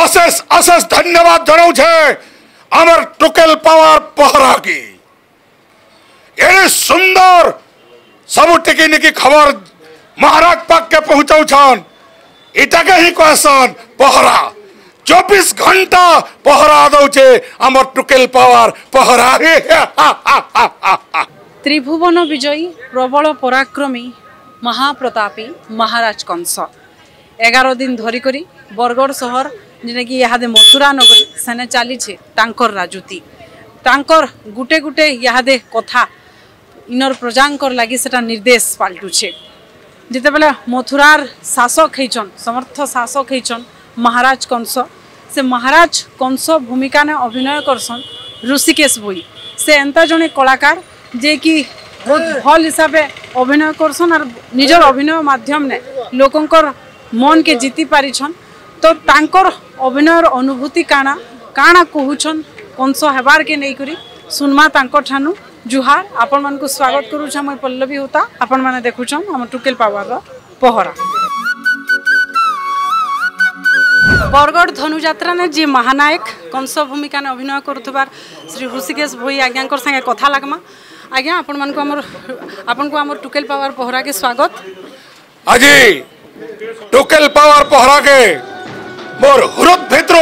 અશેષ અશેષ ધન્યવાદ જણાવું છે અમર ટુકેલ પવાર પહરાગી એની સુંદર સબુ ટીકી નીકી ખબર મહારાજ પાકે પહોંચાઉ છન એટાકે હિ કહેસન પહરા ચોવીસ ઘંટા પહરા દઉછે અમર ટુકેલ પવાર પહરા ત્রিভুবন বিজয়ী প্রবল পরাক্রমী মহাপ্রতাপী মহারাজ কংস এগারো দিন ধরি করি বরগড় সহর যেটা কি ইহাদে মথুরা নগরী সেনে চালিছে তাঙ্কর রাজুতি তাঙ্কর গুটে গুটে ইহাদে কথা ইনর প্রজাঙ্কর লাগি সেটা নির্দেশ পাল্টুছে যেতবে মথুরার শাসক হয়েছন সমর্থ শাসক হয়েছন মহারাজ কংস সে মহারাজ কংস ভূমিকা ভূমিকানে অভিনয় করছেন ঋষিকেশ বই সে এন্তা জনে কলাকার যে কি বহুত ভাল হিসাবে অভিনয় করছেন আর নিজের অভিনয় মাধ্যমে লোকঙ্কর মনকে জিতি পারিছন তো তাঙ্কর অভিনয়ের অনুভূতি কানা কানা কহুছন কংস নেই করে শুনমা তাঙ্কর ঠানু জুহার আপন মানুষ স্বাগত করুছ মুই পল্লবী হুতা আপন মানে দেখুছন আমার টুকেল পাওয়ার পহরা বরগড় ধনুযাত্রা নে যে মহানায়ক কংস ভূমিকা অভিনয় করুবার শ্রী হৃষিকেশ ভোই আজ্ঞাঙ্কর সাথে কথা লাগমা আজ্ঞা আপনার আমার আপনার আমার টুকেল পাওয়ার পহরাকে স্বাগত আজ টুকেল পাওয়ার পহরাকে মোর হৃদ ভিতর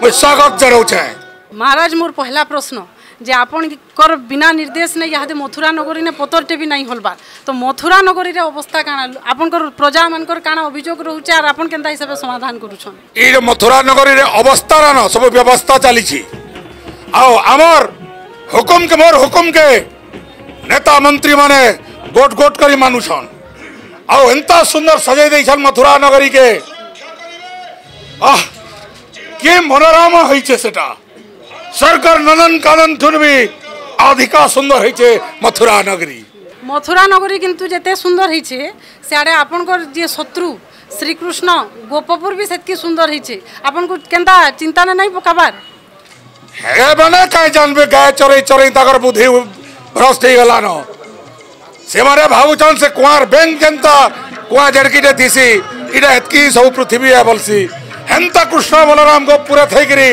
মুই স্বাগত জনাউছে মহারাজ মোর পহলা প্রশ্ন যে আপনার বিনা নির্দেশ নেই ইহাদে মথুরা নগরী নে পতরটে বি নাই হলবার তো মথুরা নগরীর অবস্থা কানা আপনার প্রজা মানকর কানা অভিযোগ রয়েছে আর আপন কেনতা হিসাবে সমাধান করুছন এই মথুরা নগরীর অবস্থা রান সব ব্যবস্থা চালিছি আও আমার হুকুমকে মোর হুকুমকে નેતા મંત્રી મને ગોટ ગોટ કરી માનું છન આવ એંતા સુંદર સજાઈ દઈ છન મથુરા નગરી કે આહ કે મનોરામા હોય છે સેટા સરકાર નનન કાનન થુનવી આધિકા સુંદર હોય છે મથુરા નગરી মথুরা নগরী কিন্তু যেতে সুন্দর হয়েছে সিয়াড়ে আপনার যে শত্রু শ্রীকৃষ্ণ গোপপুর বি সেতকি সুন্দর হয়েছে আপনার কেনতা চিন্তা না নাই পকাবার হ্যাঁ মানে কাই জানবে গায়ে চড়াই চড়াই তাকর বুদ্ধি ଭ୍ରଷ୍ଟ ହେଇଗଲାନ ସେମାନେ ଭାବୁଛନ୍ ସେ କୁଆଁର ବେଙ୍ଗ କେନ୍ତା କୁଆଁ ଯେଡ଼କିଟେ ଥିସି ଇଟା ଏତ୍କି ସବୁ ପୃଥିବୀ ଏ ବୋଲସି ହେନ୍ତା କୃଷ୍ଣ ବଳରାମ ଗୋପୁରେ ଥାଇକିରି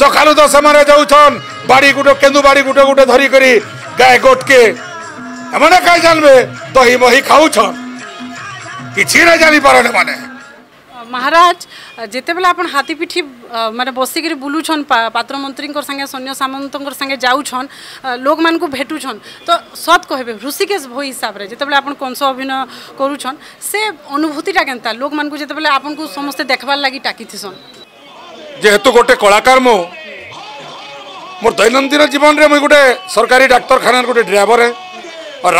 ସକାଳୁ ତ ସେମାନେ ଯାଉଛନ୍ ବାଡ଼ି ଗୁଟେ କେନ୍ଦୁ ବାଡ଼ି ଗୁଟେ ଗୁଟେ ଧରିକରି ଗାଏ ଗୋଟକେ ଏମାନେ କାଇଁ ଜାଣିବେ ଦହି ମହି ଖାଉଛନ୍ କିଛି ନାଇଁ ଜାଣିପାରନ୍ ଏମାନେ মহারাজ যেতবে আপনার হাতি পিঠি মানে বসিকি বুলুছন পাত্রমন্ত্রীঙ্কর সঙ্গে সৈন্য সামন্ত সঙ্গে যাওছন লোক মানুষ ভেটুছন তো সত কহবে ঋষিকেশ ভই হিসাবে যেতবে আপনার কংস অভিনয় করুছন সে অনুভূতিটা কেনতা লোক মানুষ যেতবে আপনার সমস্ত দেখবার লাগি টাকিথিছন যেহেতু গোটে কলাকার মু মোর দৈনন্দিন জীবনরে মুই গোটে সরকারি ডাক্তারখানার গোটে ড্রাইভরে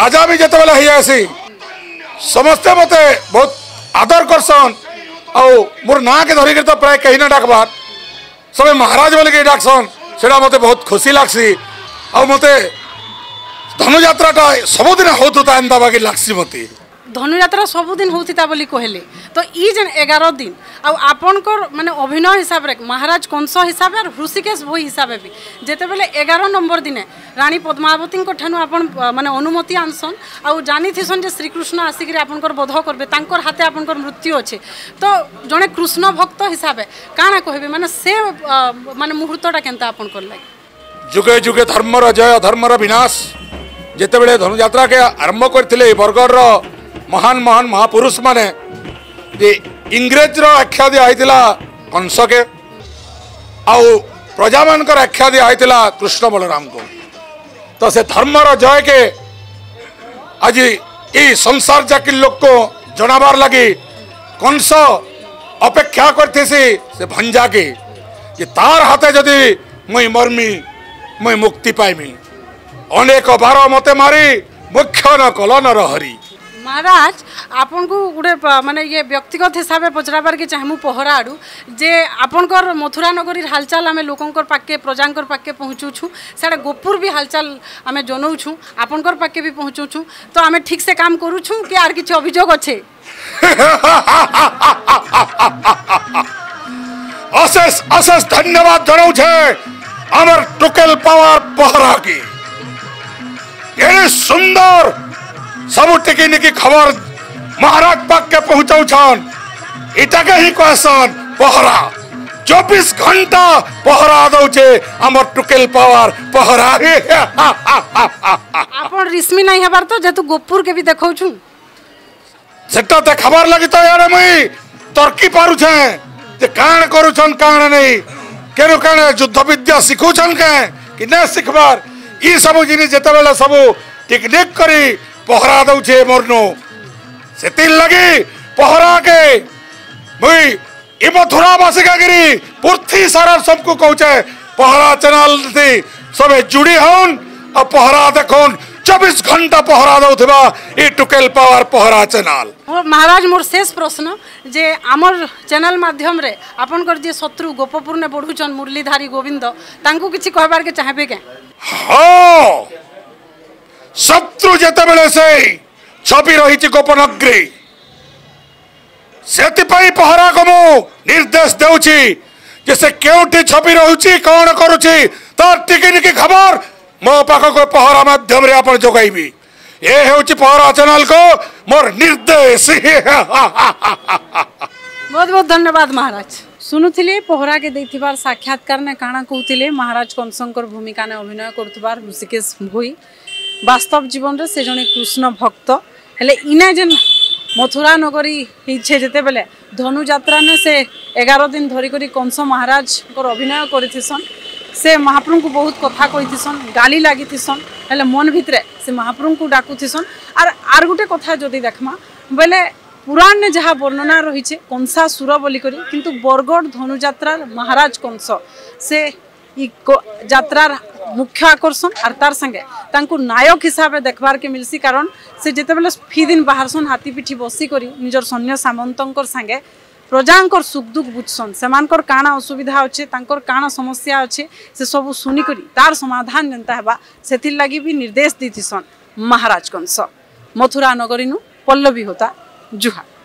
রাজা বি যেতবেলে হয়ে আসি ସମସ୍ତେ ମୋତେ ବହୁତ আদর କରସନ୍ ଆଉ ମୋର ନାଁକେ ଧରିକିରି ତ ପ୍ରାୟ କେହି ନା ଡାକବାର୍ ସବେ ମହାରାଜ ବୋଲିକି ଡାକସନ୍ ସେଇଟା ମୋତେ ବହୁତ ଖୁସି ଲାଗ୍ସି ଆଉ ମୋତେ ଧନୁଯାତ୍ରାଟା ସବୁଦିନ ହଉଥିବା ଏନ୍ତା ବାକି ଲାଗ୍ସି ମୋତେ ଧନୁଯାତ୍ରା ସବୁଦିନ ହେଉଛି ତା ବୋଲି କହିଲେ ତ ଇ ଯେନ୍ ଏଗାର ଦିନ ଆଉ ଆପଣଙ୍କର ମାନେ ଅଭିନୟ ହିସାବରେ ମହାରାଜ କଂସ ହିସାବରେ ଆର୍ ହୃଷିକେଶ ଭୋଇ ହିସାବରେ ବି ଯେତେବେଳେ ଏଗାର ନମ୍ବର ଦିନେ ରାଣୀ ପଦ୍ମାବତୀଙ୍କ ଠାରୁ ଆପଣ ମାନେ ଅନୁମତି ଆନସନ୍ ଆଉ ଜାଣିଥିସନ୍ ଯେ ଶ୍ରୀକୃଷ୍ଣ ଆସିକିରି ଆପଣଙ୍କର ବୋଧ କରିବେ ତାଙ୍କର ହାତେ ଆପଣଙ୍କର ମୃତ୍ୟୁ ଅଛି ତ ଜଣେ କୃଷ୍ଣ ଭକ୍ତ ହିସାବରେ କାଣା କହିବେ ମାନେ ସେ ମାନେ ମୁହୂର୍ତ୍ତଟା କେନ୍ତା ଆପଣଙ୍କର ଲାଗେ ଯୁଗେ ଯୁଗେ ଧର୍ମର ଜୟ ଅଧର୍ମର ବିନାଶ ଯେତେବେଳେ ଧନୁଯାତ୍ରାକେ ଆରମ୍ଭ କରିଥିଲେ ବରଗଡ଼ର ମହାନ ମହାନ ମହାପୁରୁଷମାନେ ଯେ ଇଂରେଜର ଆଖ୍ୟା ଦିଆହେଇଥିଲା କଂସକେ ଆଉ ପ୍ରଜାମାନଙ୍କର ଆଖ୍ୟା ଦିଆହେଇଥିଲା କୃଷ୍ଣ ବଳରାମକୁ ତ ସେ ଧର୍ମର ଜୟକେ ଆଜି ଏଇ ସଂସାର ଯାକି ଲୋକ ଜଣାବାର ଲାଗି କଂସ ଅପେକ୍ଷା କରିଥିସି ସେ ଭଞ୍ଜାକେ କି ତାର ହାତେ ଯଦି ମୁଇଁ ମର୍ମି ମୁଇଁ ମୁକ୍ତି ପାଇମି ଅନେକ ବାର ମୋତେ ମାରି ମୁଖ୍ୟ ନ କଲ ନର ହରି महाराज ଆପଣଙ୍କୁ ଗୋଟେ ମାନେ ଇଏ ବ୍ୟକ୍ତିଗତ ହିସାବରେ ପଚରାବାର୍କେ ଚାହିଁମୁ ପହରା ଆଡ଼ୁ ଯେ ଆପଣଙ୍କର ମଥୁରାନଗରୀର ହାଲଚାଲ ଆମେ ଲୋକଙ୍କର ପାଖେ ପ୍ରଜାଙ୍କର ପାଖେ ପହଞ୍ଚୁଛୁ ସେଟା ଗୋପୁର ବି ହାଲଚାଲ ଆମେ ଜନଉଛୁ ଆପଣଙ୍କର ପାଖେ ବି ପହଞ୍ଚୁଛୁ ତ ଆମେ ଠିକ୍ ସେ କାମ କରୁଛୁ କି ଆର୍ କିଛି ଅଭିଯୋଗ ଅଛେ অশেষ অশেষ ধন্যবাদ জনাওছে আমার টোকেল পাওয়ার পহরাকে এনে সুন্দর ସବୁ ଟିକିନିକି ଖବର ମହାରାଜ ପାଖକେ ପହଞ୍ଚାଉଛନ୍ ଏଟାକେ ହିଁ କହେସନ୍ ପହରା চব্বিশ ঘন্টা পহরা দৌছে আমার টুকেল পাওয়ার পহরা আপন রিসমি নাই হবার তো যেহেতু গোপুর কে বি দেখাউছু সেটা দেখাবার লাগি তো ইয়ারে মুই তর্কি পারুছে যে কাণ করুছন কাণ নেই কেন কেন যুদ্ধ বিদ্যা শিখুছন কে কি না শিখবার ই সব জিনিস যেতবেলে সব টেকনিক করি ପହରା ଦଉଛେ ମୋର୍ନୁ ସେଥିର୍ ଲାଗି ପହରାକେ ମୁଇଁ ଇ ମଥୁରାବାସୀକା କିରି ପୃଥ୍ୱୀ ସାରା ସବକୁ କହୁଛେ ପହରା ଚ୍ୟାନେଲ ସବେ ଯୁଡ଼ି ହଉନ୍ ଆଉ ପହରା ଦେଖୁନ୍ চবিশ ঘন্টা পহরা দেওয়া এই টুকেল পাওয়ার পহরা চ্যানেল মহারাজ মোর শেষ প্রশ্ন যে আমার চ্যানেল মাধ্যমে আপনার যে শত্রু গোপপূর্ণে বড়ুছেন মুরলীধারী গোবিন্দ তাঁকু কিছু কহবারকে চাহবে কে হ্যাঁ शत्रु जत छवि रही गोपन अग्री से पहरा को निर्देश जे से क्योंटी छवि रही कौन कर खबर मो पाखक पहरा मध्यम जगैबी ये हूँ पहरा चैनल को मोर निर्देश बहुत बहुत धन्यवाद महाराज सुनुले पहरा के देखार साक्षात्कार ने कण कहते महाराज कंसंकर भूमिका ने अभिनय करुवार ऋषिकेश भोई বাস্তব জীবনরে সে জন কৃষ্ণ ভক্ত হলে ইনা যে মথুরা নগরী হয়েছে যেতবে নে সে এগারো দিন ধরি করে কংস মহারাজ অভিনয় করেছিসন সে মহাপ্রভু বহুত কথা কইছেন গালি লাগিছেন হলে মন ভিতরে সে মহাপ্রভু ডাকুছেন আর আর গোটে কথা যদি দেখমা বেলে পুরাণে যা বর্ণনা রয়েছে কংসা সুর বলি করে কিন্তু বরগড় ধনুযাত্রার মহারাজ কংস সে যাত্রার মুখ্য আকর্ষণ আর তার সঙ্গে তাঁকু নায়ক হিসাবে দেখবারকে মিলছি কারণ সে যেতবে ফিদিন বাহারসন হাতি পিঠি বসি করে নিজের সৈন্য সামন্তঙ্কর সঙ্গে প্রজাঙ্কর সুখ দুঃখ বুঝছেন সেমানকর কাণা অসুবিধা অছে তাঁকর কাণা সমস্যা অছে সে সবু শুনিকরি তার সমাধান যেনতা হওয়া সেথির লাগি বি নির্দেশ দিয়েছন মহারাজ কংস মথুরা নু পল্লবী হতা জুহা